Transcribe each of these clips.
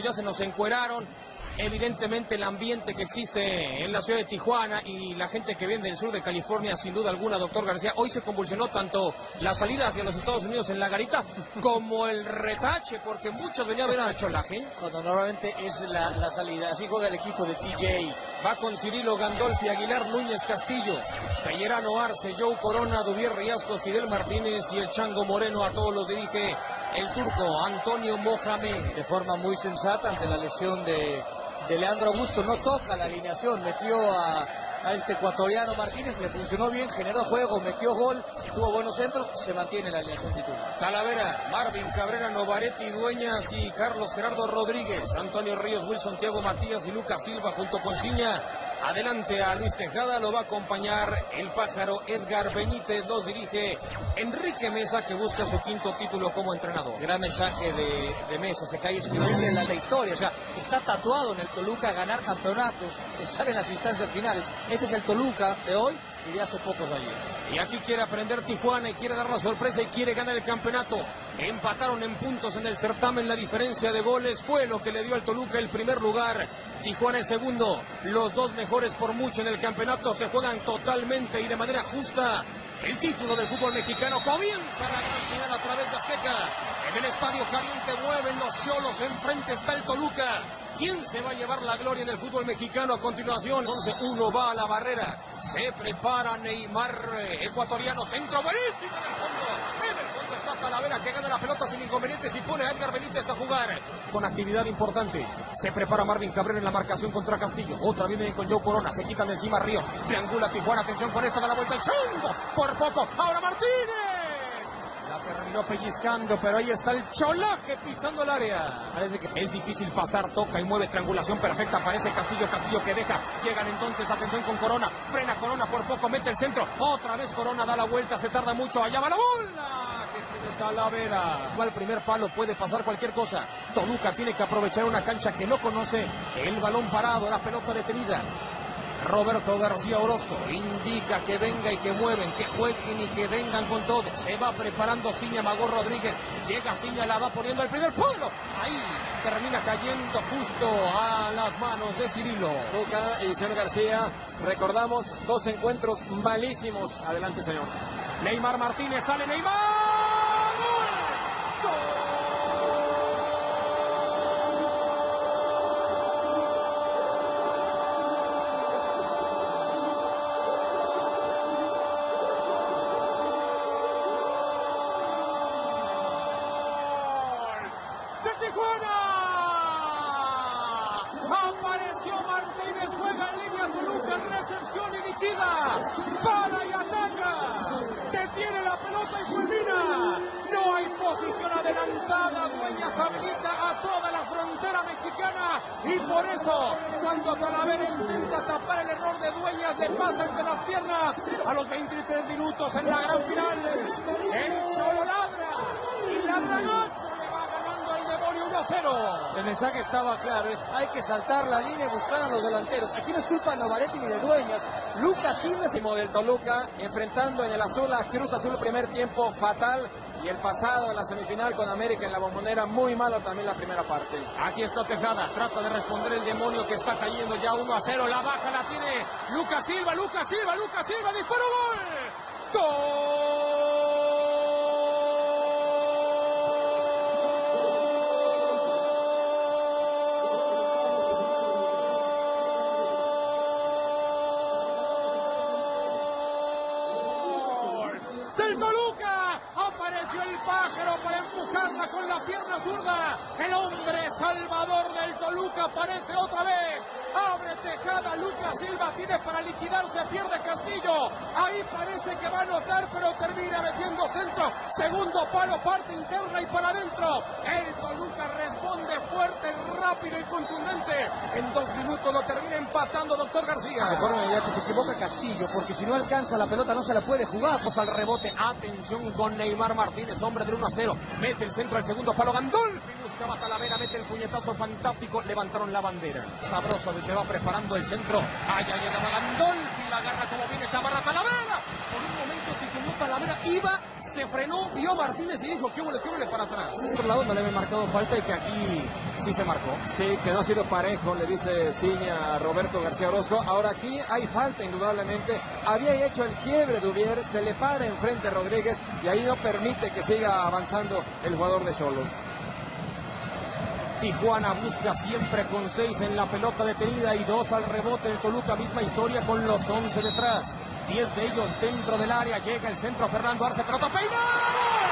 ya se nos encueraron. Evidentemente el ambiente que existe en la ciudad de Tijuana y la gente que viene del sur de California, sin duda alguna, doctor García, hoy se convulsionó tanto la salida hacia los Estados Unidos en la garita como el retache, porque muchos venían a ver al cholaje. Cuando normalmente es la, la salida, así juega el equipo de TJ. Va con Cirilo Gandolfi, Aguilar Núñez Castillo, Pellerano Arce, Joe Corona, Duvier Riasco, Fidel Martínez y el Chango Moreno. A todos los dirige el turco Antonio Mohamed. De forma muy sensata ante la lesión de, Leandro Augusto. No toca la alineación, metió a, a este ecuatoriano Martínez, le funcionó bien, generó juego, metió gol, tuvo buenos centros, se mantiene la alineación titular. Talavera, Marvin Cabrera, Novaretti, Dueñas y Carlos Gerardo Rodríguez, Antonio Ríos, Wilson, Tiago Matías y Lucas Silva junto con Ciña. Adelante a Luis Tejada, lo va a acompañar el pájaro Edgar Benítez, los dirige Enrique Mesa que busca su quinto título como entrenador. Gran mensaje de, de Mesa, se cae escribirle la, la historia, o sea, está tatuado en el Toluca ganar campeonatos, estar en las instancias finales. Ese es el Toluca de hoy y de hace pocos años. Y aquí quiere aprender Tijuana y quiere dar la sorpresa y quiere ganar el campeonato. Empataron en puntos en el certamen, la diferencia de goles fue lo que le dio al Toluca el primer lugar. Tijuana el segundo, los dos mejores por mucho en el campeonato se juegan totalmente y de manera justa. El título del fútbol mexicano comienza la gran final a través de Azteca. En el estadio caliente mueven los cholos, enfrente está el Toluca. ¿Quién se va a llevar la gloria en el fútbol mexicano a continuación? Entonces uno va a la barrera, se prepara Neymar, eh, ecuatoriano, centro buenísimo en el fondo. En el fondo está Talavera que gana la pelota sin inconvenientes y pone a Edgar Benítez a jugar con actividad importante. Se prepara Marvin Cabrera en la marcación contra Castillo. Otra viene con Joe Corona, se quitan de encima Ríos. Triangula Tijuana, atención con esta, da la vuelta el chango. Por poco, ahora Martínez. Terminó pellizcando, pero ahí está el cholaje pisando el área. Parece que es difícil pasar, toca y mueve triangulación perfecta. Aparece Castillo, Castillo que deja. Llegan entonces, atención con Corona. Frena Corona por poco, mete el centro. Otra vez Corona da la vuelta, se tarda mucho. Allá va la bola. Que tiene Talavera. Va al primer palo, puede pasar cualquier cosa. Toluca tiene que aprovechar una cancha que no conoce. El balón parado, la pelota detenida. Roberto García Orozco indica que venga y que mueven, que jueguen y que vengan con todo. Se va preparando Ciña Magor Rodríguez. Llega Ciña, la va poniendo al primer palo. Ahí termina cayendo justo a las manos de Cirilo. Luca y señor García, recordamos dos encuentros malísimos. Adelante, señor. Neymar Martínez, sale Neymar. ¡Gol! de Tijuana. Apareció Martínez, juega en línea Toluca, recepción y liquida. Para y ataca. Detiene la pelota y culmina. No hay posición adelantada. Dueñas habilita a toda la frontera mexicana. Y por eso, cuando Talavera intenta tapar el error de Dueñas, le pasa entre las piernas a los 23 minutos en la gran final. El Cholo ladra. Y ladra Nacho. Le va ganando al demonio 1-0. El mensaje estaba claro, es hay que saltar la línea y buscar a los delanteros. Aquí no es culpa de Novaretti ni de Dueñas. Lucas Silva del Toluca, enfrentando en el azul a Cruz Azul, primer tiempo fatal. Y el pasado en la semifinal con América en la bombonera, muy malo también la primera parte. Aquí está Tejada, trata de responder el demonio que está cayendo ya 1 a 0. La baja la tiene Lucas Silva, Lucas Silva, Lucas Silva, disparo gol. ¡Gol! Del Toluca apareció el pájaro para empujarla con la pierna zurda. El hombre salvador del Toluca aparece otra vez. Abre Tejada, Lucas Silva tiene para liquidarse, pierde Castillo. Ahí parece que va a anotar, pero termina metiendo centro. Segundo palo, parte interna y para adentro. El Toluca responde fuerte, rápido y contundente. En dos minutos lo termina empatando, doctor García. Ya que se equivoca Castillo, porque si no alcanza la pelota no se la puede jugar. Vamos al rebote. Atención con Neymar Martínez, hombre del 1 a 0. Mete el centro al segundo palo. Gandolfi buscaba Talavera, mete el puñetazo fantástico. Levantaron la bandera. Sabroso, se va preparando el centro. Allá llegaba Gandolfi, la agarra como viene, se amarra Talavera. Por un momento tituló Talavera, iba se frenó, vio Martínez y dijo, qué huele, qué huele para atrás. Por otro lado no le había marcado falta y que aquí sí se marcó. Sí, que no ha sido parejo, le dice Ciña a Roberto García Orozco. Ahora aquí hay falta, indudablemente. Había hecho el quiebre Dubier, se le para enfrente Rodríguez y ahí no permite que siga avanzando el jugador de Cholos. Tijuana busca siempre con seis en la pelota detenida y dos al rebote. El Toluca, misma historia con los once detrás. Diez de ellos dentro del área. Llega el centro Fernando Arce, pelota peinado.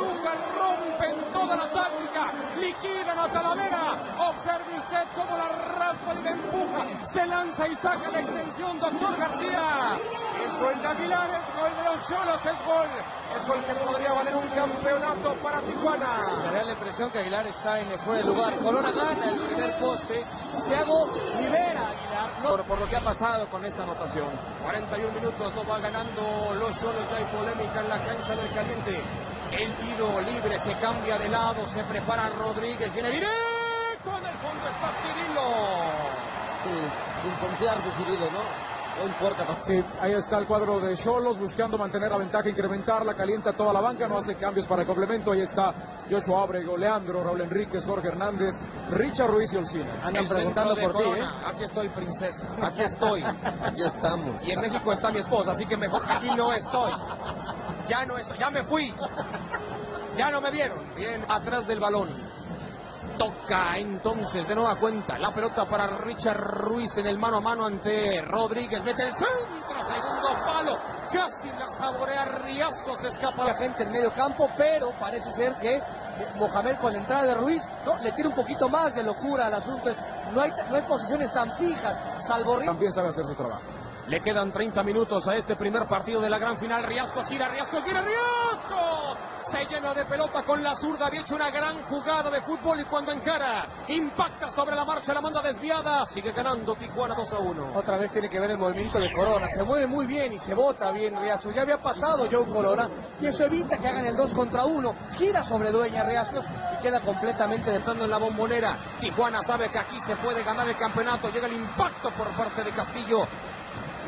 Toluca, rompen toda la táctica, liquidan a Talavera. Observe usted cómo la raspa y la empuja, se lanza y saca la extensión, doctor García. Es gol de Aguilar, es gol de los Cholos, es gol. Es gol que podría valer un campeonato para Tijuana. Me da la impresión que Aguilar está en el fuera de lugar. Corona gana el primer poste. Thiago Aguilar. Por, lo que ha pasado con esta anotación. 41 minutos, no va ganando los Cholos. Ya hay polémica en la cancha del caliente. El tiro libre se cambia de lado, se prepara Rodríguez, viene directo en el fondo, está Cirilo. Sí, sin confiarse Cirilo, ¿no? No importa. Sí, ahí está el cuadro de Cholos buscando mantener la ventaja, incrementarla, calienta toda la banca, no hace cambios para el complemento. Ahí está Joshua Abrego, Leandro, Raúl Enríquez, Jorge Hernández, Richard Ruiz y Olcina. Andan preguntando por ti, ¿eh? Aquí estoy, princesa. Aquí estoy. Aquí estamos. Y en México está mi esposa, así que mejor aquí no estoy. Ya no estoy, ya me fui. Ya no me vieron. Bien, atrás del balón. Toca entonces de nueva cuenta la pelota para Richard Ruiz en el mano a mano ante Rodríguez. Mete el centro, segundo palo. Casi la saborea Riasco, se escapa. La gente en medio campo, pero parece ser que Mohamed con la entrada de Ruiz le tira un poquito más de locura al asunto. No hay, no hay posiciones tan fijas, salvo También sabe hacer su trabajo. Le quedan 30 minutos a este primer partido de la gran final. Riascos gira, Riascos gira, Riascos se llena de pelota con la zurda, había hecho una gran jugada de fútbol y cuando encara, impacta sobre la marcha, la manda desviada, sigue ganando Tijuana 2 a 1. Otra vez tiene que ver el movimiento de Corona, se mueve muy bien y se bota bien Riascos, ya había pasado Joe Corona y eso evita que hagan el 2 contra 1, gira sobre Dueña Riascos y queda completamente detando en la bombonera. Tijuana sabe que aquí se puede ganar el campeonato, llega el impacto por parte de Castillo,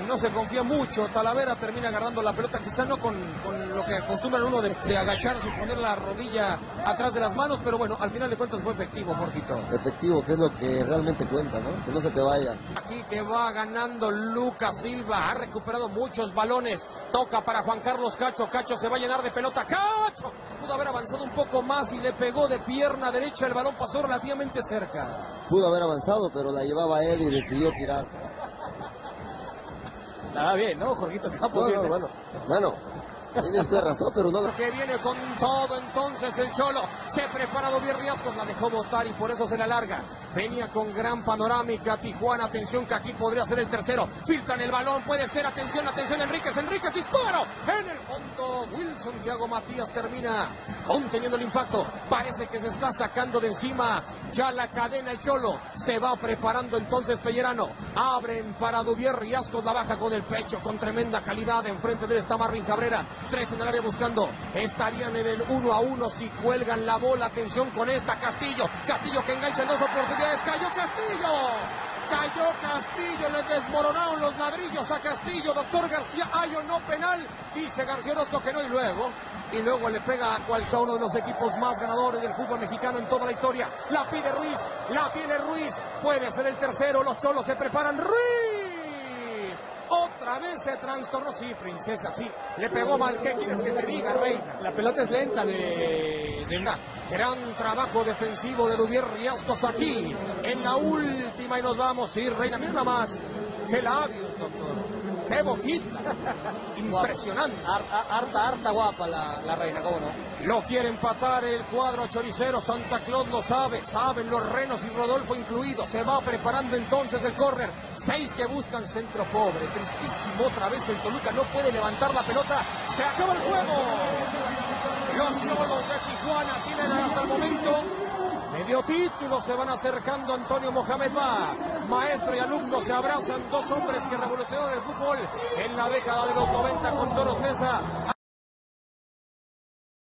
no se confía mucho. Talavera termina agarrando la pelota, quizá no con, con lo que acostumbran uno de, de, agacharse y poner la rodilla atrás de las manos, pero bueno, al final de cuentas fue efectivo, Jorgito. Efectivo, que es lo que realmente cuenta, ¿no? Que no se te vaya. Aquí que va ganando Lucas Silva, ha recuperado muchos balones, toca para Juan Carlos Cacho, Cacho se va a llenar de pelota, Cacho pudo haber avanzado un poco más y le pegó de pierna derecha, el balón pasó relativamente cerca. Pudo haber avanzado, pero la llevaba él y decidió tirar. Nada bien, ¿no? Jorgito Campos. No, no, bueno, bueno, tiene usted razón, pero no. Que viene con todo entonces el Cholo. Se prepara bien Riascos, la dejó botar y por eso se la larga. Venía con gran panorámica Tijuana. Atención que aquí podría ser el tercero. Filtran el balón, puede ser. Atención, atención, Enríquez. Enríquez, disparo. En el fondo, Wilson Thiago Matías termina conteniendo el impacto. Parece que se está sacando de encima ya la cadena el Cholo. Se va preparando entonces Pellerano. Abren para Dubier Riascos. La baja con el pecho, con tremenda calidad. Enfrente de él está Marvin Cabrera. Tres en el área buscando. Estarían en el uno a uno si cuelgan la bola. Atención con esta Castillo. Castillo que engancha en dos oportunidades. Cayó Castillo. Cayó Castillo. Le desmoronaron los ladrillos a Castillo. Doctor García, hay o no penal. Dice García Orozco que no. Y luego y luego le pega a cual sea uno de los equipos más ganadores del fútbol mexicano en toda la historia. La pide Ruiz, la tiene Ruiz, puede ser el tercero, los cholos se preparan. Ruiz, otra vez se trastornó, sí, princesa, sí, le pegó mal, ¿qué quieres que te diga, reina? La pelota es lenta de... de... Gran trabajo defensivo de Duvier Riascos aquí, en la última y nos vamos, sí, reina, mira nada más, qué labios, doctor. ¡Qué boquita! Impresionante. Harta, harta, harta guapa la, la, reina, ¿cómo no? Lo quiere empatar el cuadro choricero. Santa Claus lo sabe. Saben los renos y Rodolfo incluido. Se va preparando entonces el córner. Seis que buscan centro pobre. Tristísimo otra vez el Toluca. No puede levantar la pelota. Se acaba el juego. Los solos de Tijuana tienen hasta el momento Medio título se van acercando Antonio Mohamed Va. Maestro y alumno se abrazan, dos hombres que revolucionaron el fútbol en la década de los 90 con Toros Nesa.